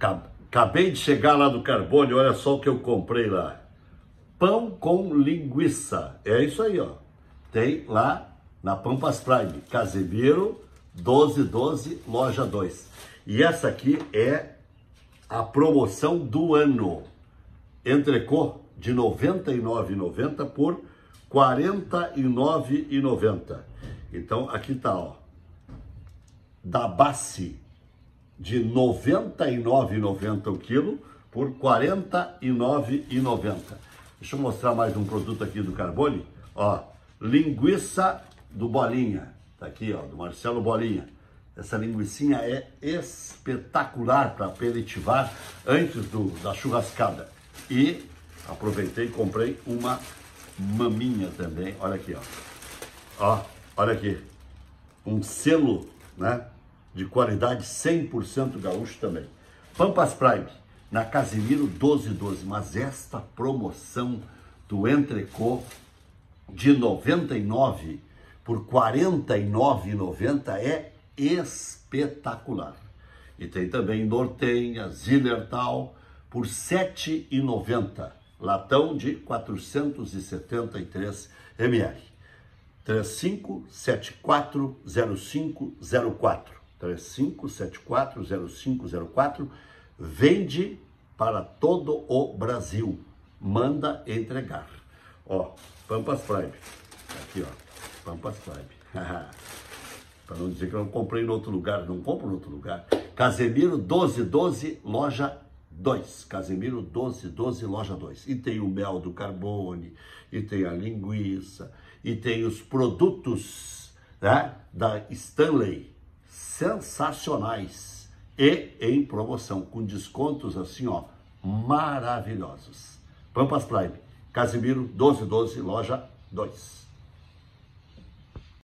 Acabei de chegar lá do Carbone, olha só o que eu comprei lá. Pão com linguiça. É isso aí, ó. Tem lá na Pampas Prime, Casemiro 1212, loja 2. E essa aqui é a promoção do ano. Entrecô de R$ 99,90 por R$ 49,90. Então aqui tá, ó. Da Bassi de R$ 99,90 o quilo por R$ 49,90. Deixa eu mostrar mais um produto aqui do Carbone. Ó, linguiça do Bolinha. Tá aqui, ó, do Marcelo Bolinha. Essa linguiça é espetacular para aperitivar antes do, da churrascada. E aproveitei e comprei uma maminha também. Olha aqui, ó. Ó, olha aqui. Um selo, né? De qualidade 100% gaúcho também. Pampas Prime, na Casimiro 1212. Mas esta promoção do entrecô de 99 por R$ 49,90 é espetacular. E tem também Nortenha, Zillertal por R$ 7,90. Latão de 473 ml. 35740504. 35740504 vende para todo o Brasil. Manda entregar. Ó, Pampas Prime. Aqui, ó. Pampas Prime. para não dizer que eu não comprei em outro lugar, não compro em outro lugar. Casemiro 1212, loja 2. Casemiro 1212, loja 2. E tem o mel do Carbone, e tem a linguiça, e tem os produtos né, da Stanley, sensacionais e em promoção, com descontos assim, ó, maravilhosos. Pampas Prime, Casimiro 1212, loja 2.